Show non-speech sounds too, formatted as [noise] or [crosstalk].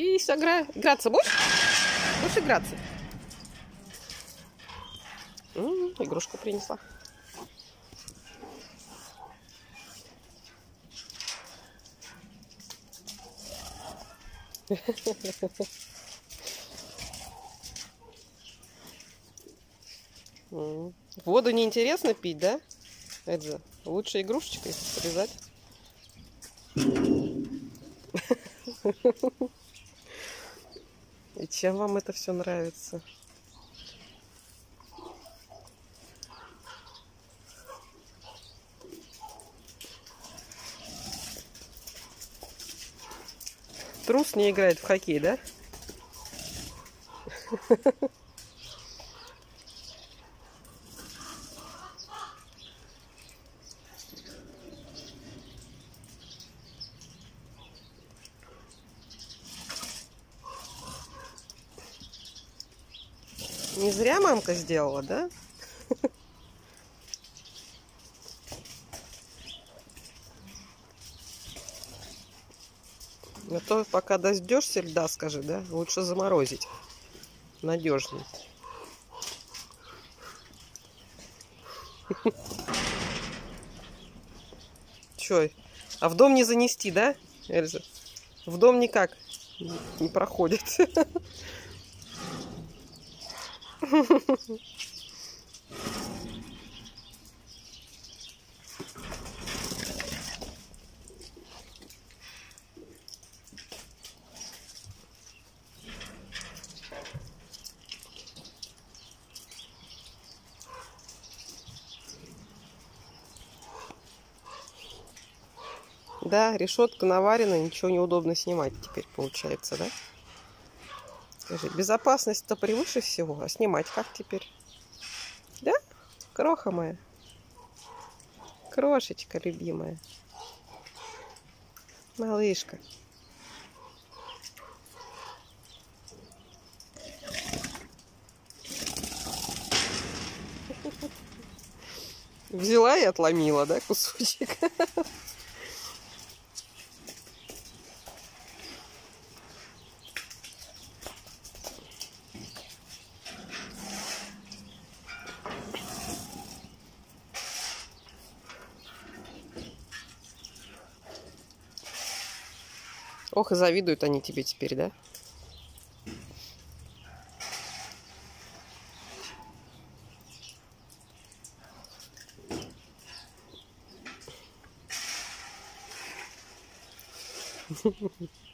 Иди сыграй. Играться будешь? Будешь играться? М -м, игрушку принесла. Воду неинтересно пить, да? Это лучше игрушечкой срезать. И чем вам это все нравится? Трус не играет в хоккей, да? [laughs] Не зря мамка сделала, да? А то пока дождешься льда, скажи, да? Лучше заморозить. Надежнее. Че? А в дом не занести, да, Эльза? В дом никак не проходит. Да, решетка наварена, ничего неудобно снимать теперь получается, да? Скажи, безопасность-то превыше всего, а снимать как теперь? Да? Кроха моя. Крошечка любимая. Малышка. [laughs] Взяла и отломила, да, кусочек? [laughs] Ох, и завидуют они тебе теперь, да? [laughs]